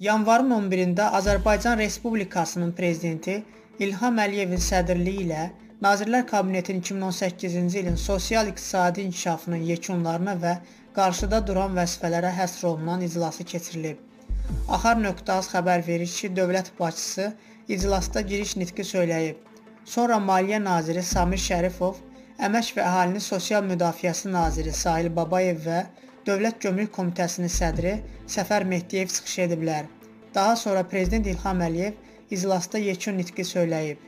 Yanvarın 11-də Azərbaycan Respublikasının prezidenti İlham Əliyevin sədrliyi ilə Nazirlər Kabinetinin 2018-ci ilin sosial-iqtisadi inkişafının yekunlarına və qarşıda duran vəzifələrə həsr olunan iclası keçirilib. Axar.az xəbər verir ki, dövlət başçısı iclasda giriş nitqi söyləyib. Sonra Maliyyə naziri Samir Şərifov, Əmək və Əhalinin Sosial Müdafiəsi naziri Sahil Babayev və Dövlət Gömrük Komitəsinin sədri Səfər Mehdiyev çıxış ediblər. Daha sonra prezident İlham Əliyev iclasda yekun nitqi söyləyib.